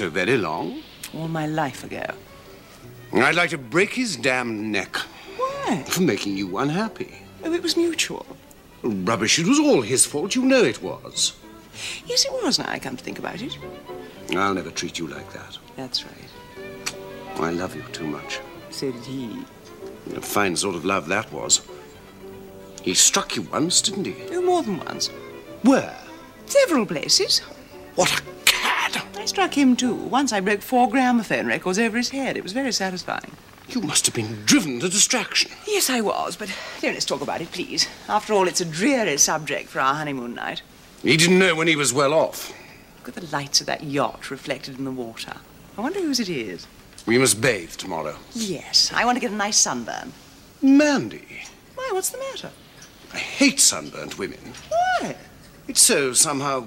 so very long. All my life ago. I'd like to break his damn neck. Why? For making you unhappy. Oh, it was mutual. Rubbish, it was all his fault. You know it was. Yes, it was, now I come to think about it. I'll never treat you like that. That's right. I love you too much. So did he. A fine sort of love that was. He struck you once, didn't he? Oh, more than once. Where? Several places. What a! I struck him, too. Once I broke four gramophone records over his head. It was very satisfying. You must have been driven to distraction. Yes, I was, but don't let's talk about it, please. After all, it's a dreary subject for our honeymoon night. He didn't know when he was well off. Look at the lights of that yacht reflected in the water. I wonder whose it is. We must bathe tomorrow. Yes, I want to get a nice sunburn. Mandy, Why, what's the matter? I hate sunburnt women. Why? It's so somehow,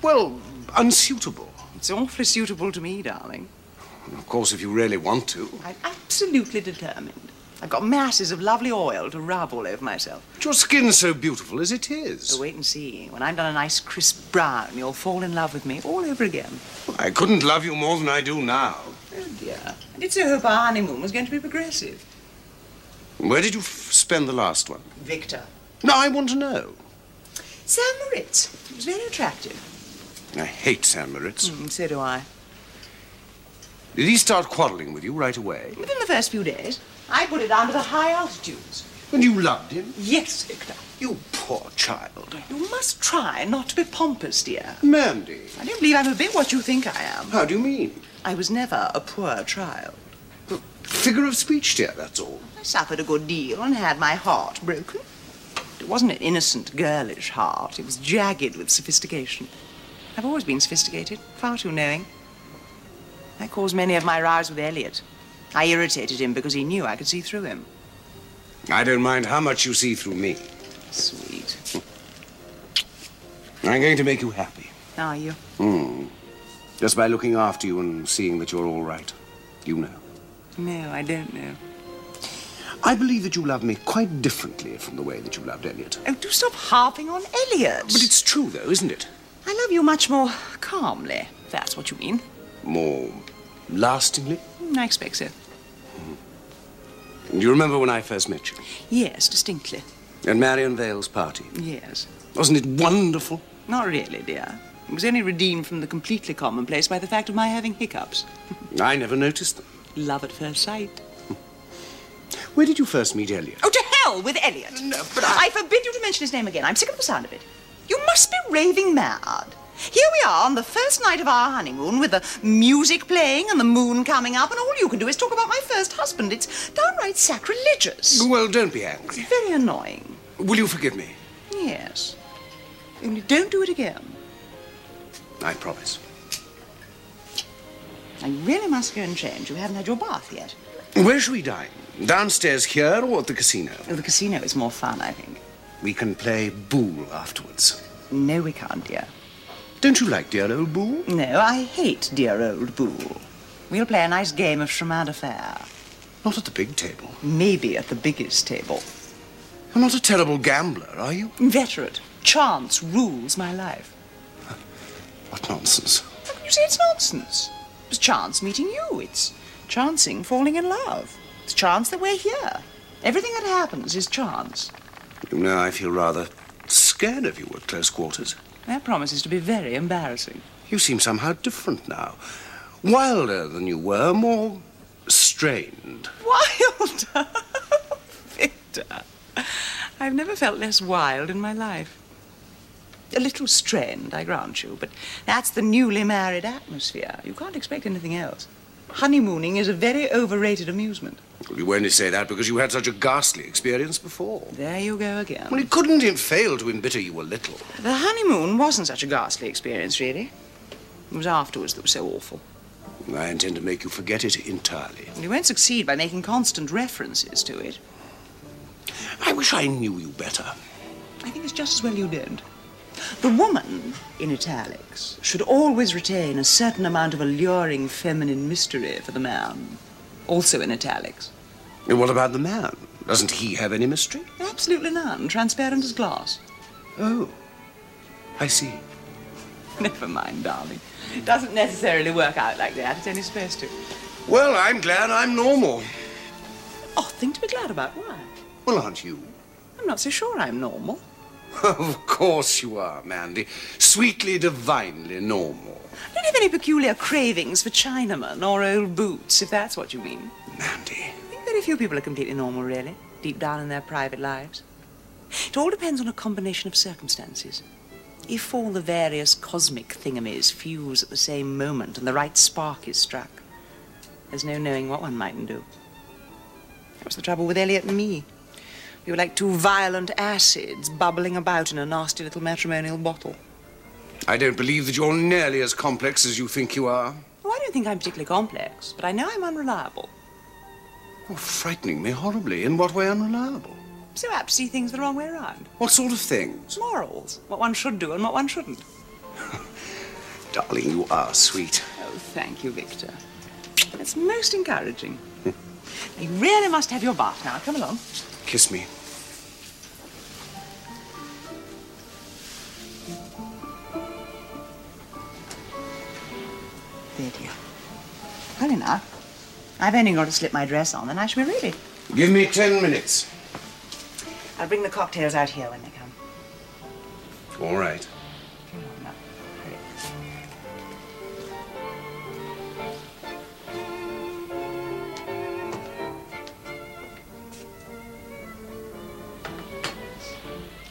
well, unsuitable. It's awfully suitable to me, darling. Of course, if you really want to. I'm absolutely determined. I've got masses of lovely oil to rub all over myself. But your skin's so beautiful as it is. So wait and see. When I've done a nice crisp brown, you'll fall in love with me all over again. I couldn't love you more than I do now. Oh, dear. I did so hope our honeymoon was going to be progressive. Where did you spend the last one? Victor. No, I want to know. St. Moritz. He was very attractive. I hate St. Moritz. Mm, so do I. Did he start quarreling with you right away? Within the first few days, I put it down to the high altitudes. And you loved him? Yes, Victor. You poor child. You must try not to be pompous, dear. Mandy. I don't believe I'm a bit what you think I am. How do you mean? I was never a poor child. Figure of speech, dear, that's all. I suffered a good deal and had my heart broken. It wasn't an innocent, girlish heart. It was jagged with sophistication. I've always been sophisticated, far too knowing. I caused many of my rows with Elyot. I irritated him because he knew I could see through him. I don't mind how much you see through me. Sweet. I'm going to make you happy. Are you? Hmm. Just by looking after you and seeing that you're all right. You know. No, I don't know. I believe that you love me quite differently from the way that you loved Elyot. Oh, do stop harping on Elyot. But it's true, though, isn't it? I love you much more calmly, if that's what you mean. More lastingly? I expect so. Do you remember when I first met you? Yes, distinctly. At Marion Vale's party. Yes. Wasn't it wonderful? Not really, dear. It was only redeemed from the completely commonplace by the fact of my having hiccups. I never noticed them. Love at first sight. Where did you first meet Elyot? Oh, to hell with Elyot. No, but I- I forbid you to mention his name again. I'm sick of the sound of it. Must be raving mad. Here we are on the first night of our honeymoon with the music playing and the moon coming up, and all you can do is talk about my first husband. It's downright sacrilegious. Well, don't be angry. It's Very annoying. Will you forgive me? Yes. Only don't do it again. I promise. I really must go and change. You haven't had your bath yet. Where shall we dine? Downstairs here or at the casino? Oh, the casino is more fun, I think. We can play boule afterwards. No, we can't, dear. Don't you like dear old boule? No, I hate dear old boule. We'll play a nice game of chemin de fer. Not at the big table. Maybe at the biggest table. You're not a terrible gambler, are you? Inveterate. Chance rules my life. What nonsense. How can you say it's nonsense? It's chance meeting you. It's chancing falling in love. It's chance that we're here. Everything that happens is chance. You know, I feel rather scared of you at close quarters. That promises to be very embarrassing. You seem somehow different now. Wilder than you were, more strained. Wilder! Victor. I've never felt less wild in my life. A little strained, I grant you, but that's the newly married atmosphere. You can't expect anything else. Honeymooning is a very overrated amusement. Well, you only say that because you had such a ghastly experience before. There you go again. Well, it couldn't have failed to embitter you a little. The honeymoon wasn't such a ghastly experience, really. It was afterwards that was so awful. I intend to make you forget it entirely. You won't succeed by making constant references to it. I wish I knew you better. I think it's just as well you don't. The woman, in italics, should always retain a certain amount of alluring feminine mystery for the man. Also in italics. And what about the man? Doesn't he have any mystery? Absolutely none. Transparent as glass. Oh, I see. Never mind, darling. It doesn't necessarily work out like that. It's only supposed to. Well, I'm glad I'm normal. Oh, thing to be glad about. Why? Well, aren't you? I'm not so sure I'm normal. of course you are, Mandy. Sweetly, divinely normal. I don't have any peculiar cravings for Chinamen or old boots, if that's what you mean. Mandy. I think very few people are completely normal, really, deep down in their private lives. It all depends on a combination of circumstances. If all the various cosmic thingamies fuse at the same moment and the right spark is struck, there's no knowing what one mightn't do. That was the trouble with Elyot and me. We were like two violent acids bubbling about in a nasty little matrimonial bottle. I don't believe that you're nearly as complex as you think you are. Oh, I don't think I'm particularly complex, but I know I'm unreliable. You're frightening me horribly. In what way unreliable? So apt to see things the wrong way around. What sort of things? Morals. What one should do and what one shouldn't. Darling, you are sweet. Oh, thank you, Victor. That's most encouraging. you really must have your bath now. Come along. Kiss me. There, dear. Well enough. I've only got to slip my dress on, and I shall be ready. Give me ten minutes. I'll bring the cocktails out here when they come. All right.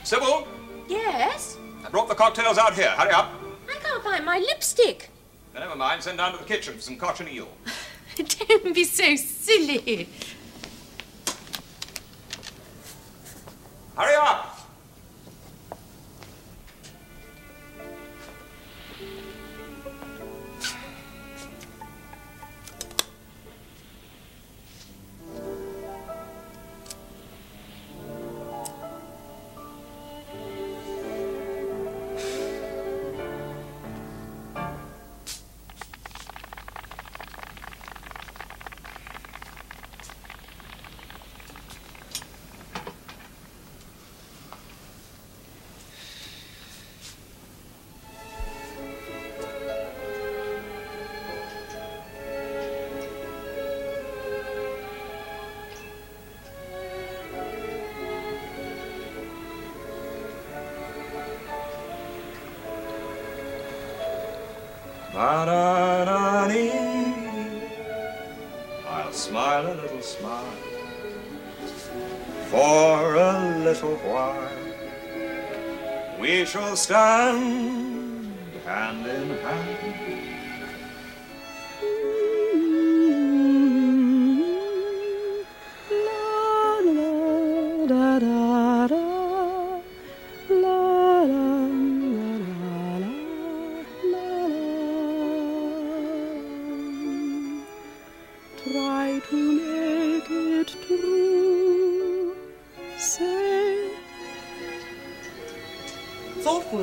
Sibyl, Yes? I brought the cocktails out here. Hurry up. I can't find my lipstick. Never mind. Send down to the kitchen for some cochineal. Don't be so silly. Hurry up. I'll smile a little smile for a little while. We shall stand hand in hand.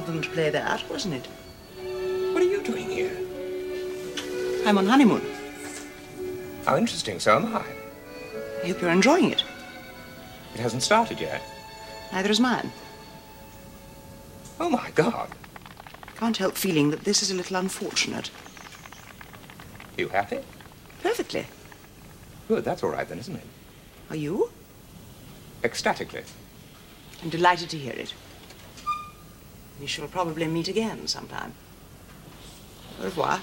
Them to play that, wasn't it? What are you doing here? I'm on honeymoon. How interesting. So am I. I hope you're enjoying it. It hasn't started yet. Neither has mine. Oh my God. Can't help feeling that this is a little unfortunate. You happy? Perfectly. Good. That's all right then, isn't it? Are you? Ecstatically. I'm delighted to hear it. We shall probably meet again sometime. Au revoir.